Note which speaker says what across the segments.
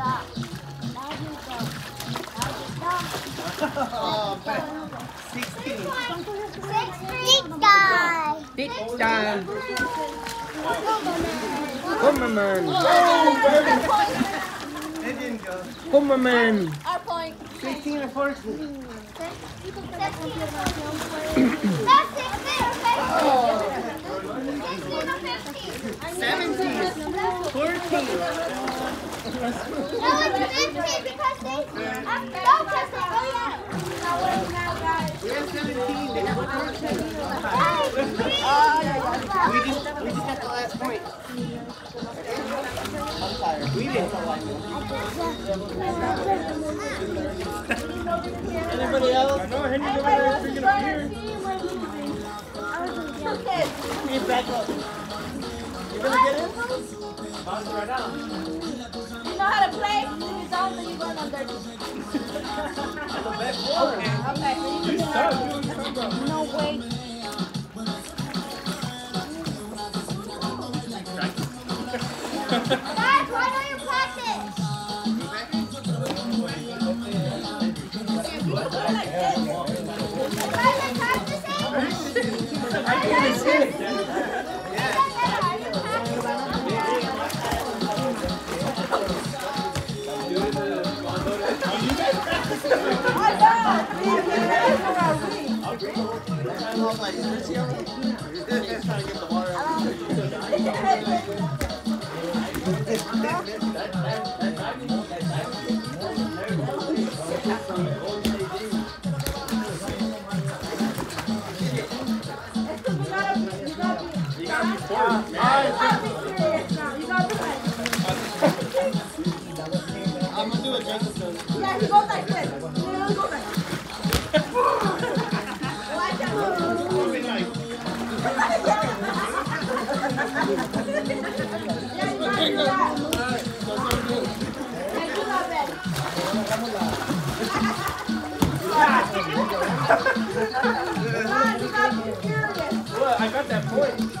Speaker 1: stop.
Speaker 2: Now you go. Now you stop. oh, but 16. 16 Our, point. 16 16 and 14. Anybody else? I know Henry over there drinking a beer. Hey, back up. You gonna get it?
Speaker 3: You know how to play? You don't, then you go on dirty. Okay, so you can No way.
Speaker 4: Guys, why don't you practice? Guys, are practicing?
Speaker 2: I can't see it. I'm like, well, I got that point.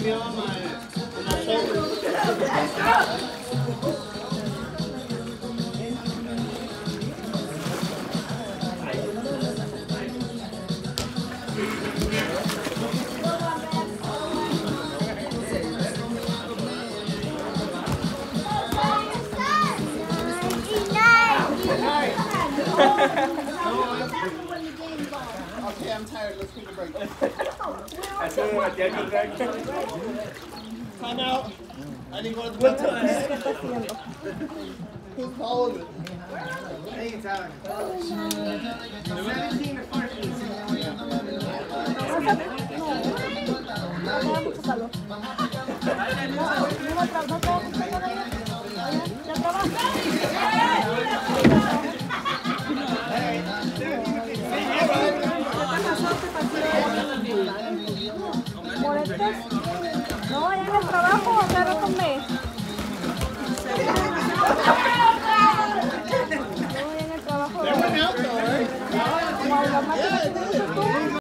Speaker 2: put the meal on my, on my shoulder. Okay, I'm tired. Let's take a break.
Speaker 5: That's what I did back.
Speaker 2: Time out. I didn't go to the bathroom. Who's calling it? Hey, Tyler. 17 to 14.
Speaker 3: No trabaja. Yeah.